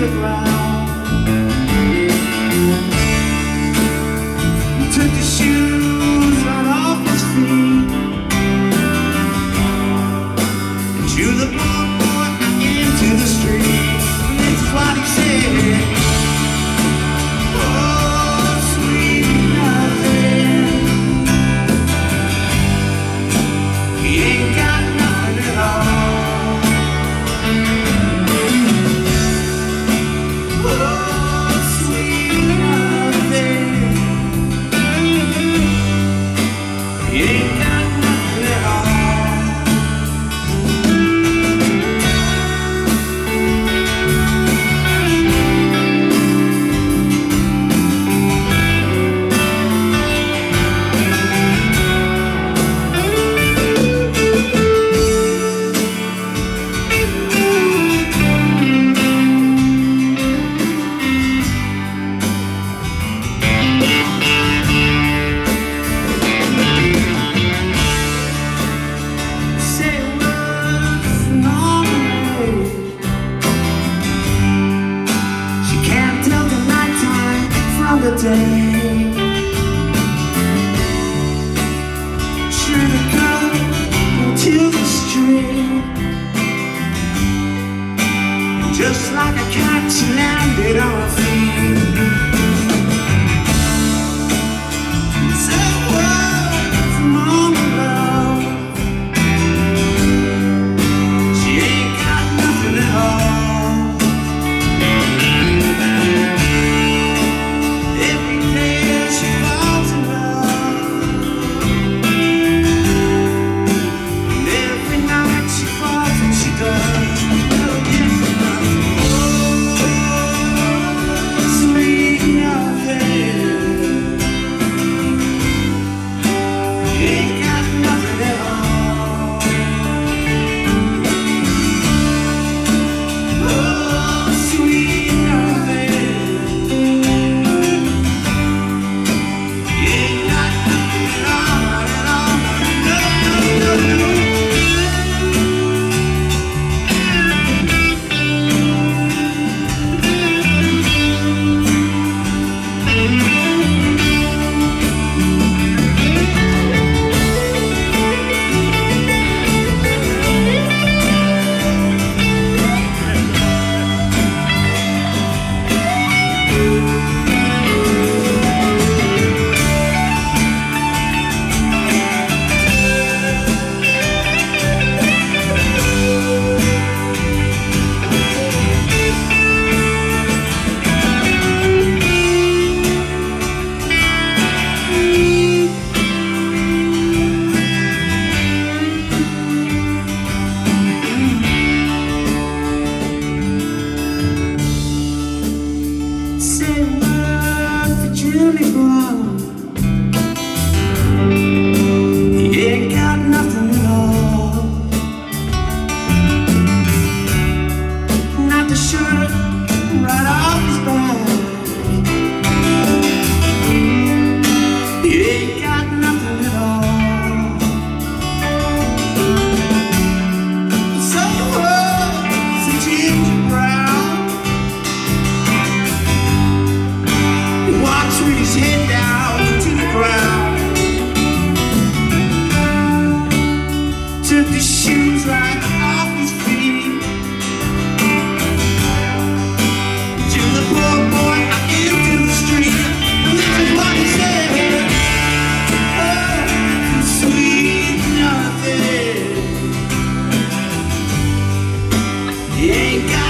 He took his shoes right off his feet And the moon. Cat, she landed on Em casa.